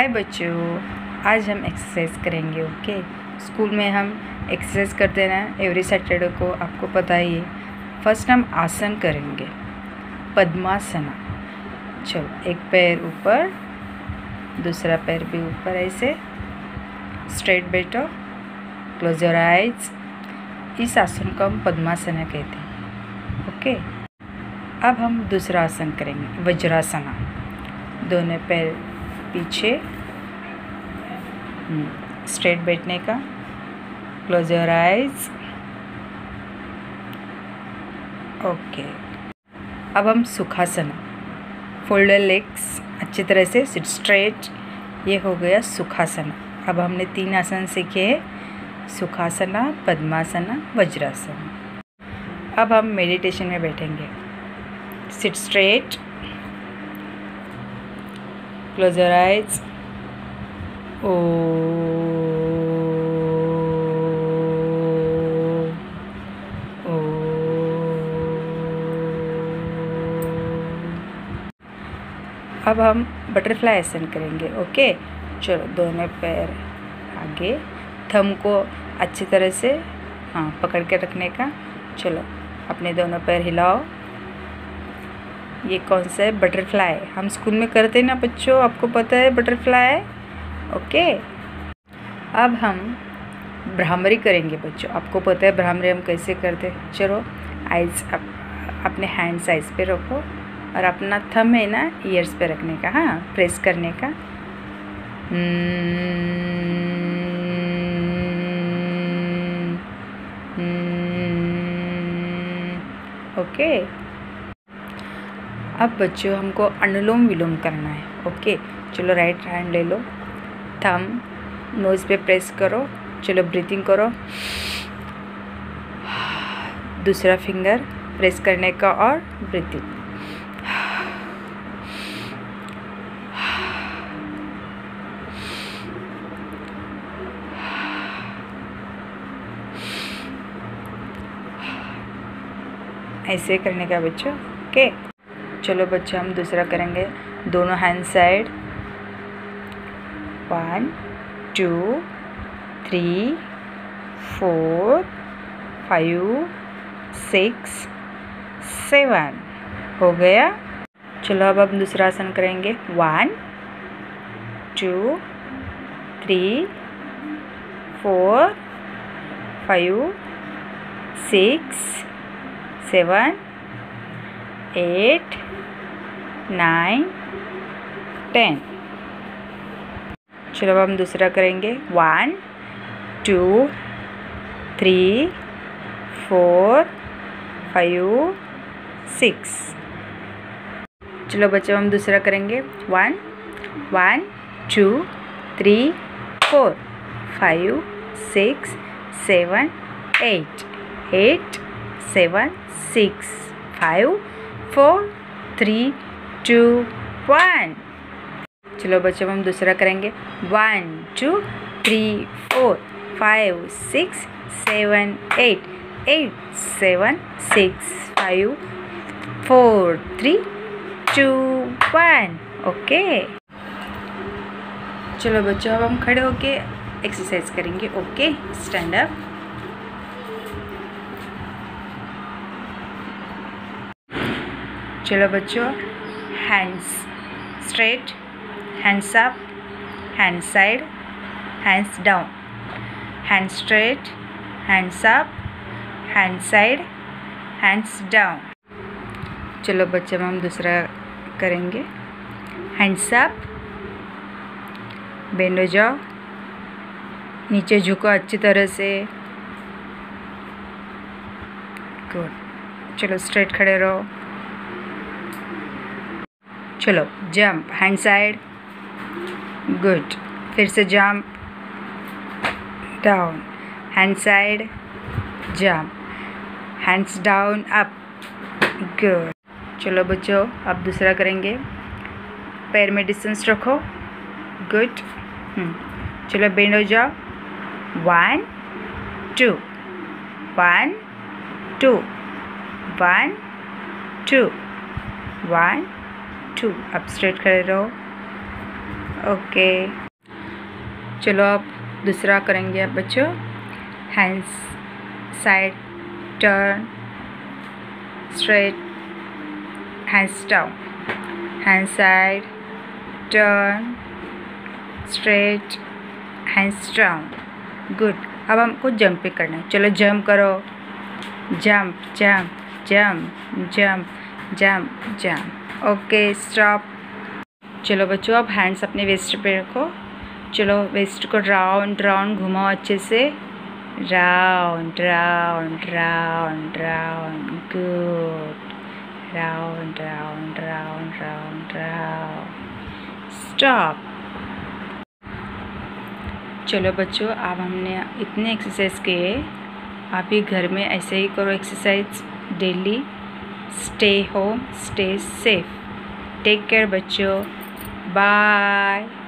हाय बच्चों, आज हम एक्सरसाइज करेंगे ओके स्कूल में हम एक्सरसाइज करते हैं एवरी सैटरडे को आपको पता ही है। फ़र्स्ट हम आसन करेंगे, पद्मासना। चलो, एक पैर ऊपर, दूसरा पैर भी ऊपर, ऐसे। स्ट्रेट बैठो क्लोज योर आइज़ इस आसन को हम पद्मासना कहते हैं ओके अब हम दूसरा आसन करेंगे, वज्रासना। दोनों पैर पीछे। स्ट्रेट बैठने का। क्लोज योर आइज़ ओके अब हम सुखासना। फोल्डर लेग्स अच्छी तरह से सिट स्ट्रेट ये हो गया सुखासना। अब हमने तीन आसन सीखे हैं। सुखासना, पद्मासना, वज्रासन। अब हम मेडिटेशन में बैठेंगे। Sit straight close your eyes. Oh. Oh. अब हम बटरफ्लाई आसन करेंगे ओके चलो, दोनों पैर आगे। थम को अच्छी तरह से हाँ पकड़ के रखने का। चलो, अपने दोनों पैर हिलाओ। ये कौन सा है? बटरफ्लाई हम स्कूल में करते हैं ना बच्चों? आपको पता है बटरफ्लाई ओके अब हम भ्रामरी करेंगे बच्चों। आपको पता है भ्रामरी हम कैसे करते हैं? चलो आइज़ अप, अपने हैंड साइज़ पे रखो और अपना थम है ना ईयर्स पे रखने का हाँ? प्रेस करने का। ओके hmm, hmm, अब बच्चों, हमको अनुलोम विलोम करना है, ओके चलो राइट हैंड ले लो थम नोज़ पे प्रेस करो, चलो ब्रीथिंग करो, दूसरा फिंगर प्रेस करने का और ब्रीथिंग ऐसे करने का बच्चों, ओके okay? चलो बच्चे, हम दूसरा करेंगे। दोनों hand side one two three four five six seven हो गया? चलो अब हम दूसरा आसन करेंगे। One two three four five six seven eight nine ten. चलो अब हम दूसरा करेंगे। One, two, three, four, five, six. चलो बच्चों, हम दूसरा करेंगे। One one, two, three, four, five, six, seven, eight. Eight, seven, six, five four three two one चलो बच्चों हम दूसरा करेंगे। One two three four five six seven eight eight seven six five four three two one okay चलो बच्चों, अब हम खड़े होके एक्सरसाइज करेंगे। ओके स्टैंड अप चलो बच्चों hands straight hands up hand side hands down hand straight hands up hand side hands down चलो बच्चे, हम दूसरा करेंगे. हैंड्स अप बेंडो जाओ. नीचे झुको अच्छी तरह से. चलो स्ट्रेट खड़े रहो. चलो जंप हैंड साइड गुड फिर से jump down hand side jump hands down up good चलो बच्चों, अब दूसरा करेंगे। पैर में डिस्टेंस रखो। Good hmm. चलो बेंड हो जाओ। One two one two one two one two अब स्ट्रेट खड़े रहो ओके चलो आप दूसरा करेंगे आप बच्चों. Hands side turn straight hands down hand side turn straight hands down good अब हमको जंप पे करना है. चलो जंप करो. Jump jump jump jump jump jump okay stop चलो बच्चों, अब हैंड्स अपने वेस्ट पे रखो। चलो वेस्ट को राउंड राउंड घुमाओ अच्छे से। Round round round round good round round round round round stop चलो बच्चों, अब हमने इतने एक्सरसाइज किए। आप भी घर में ऐसे ही करो exercise daily stay home stay safe take care बच्चों Bye.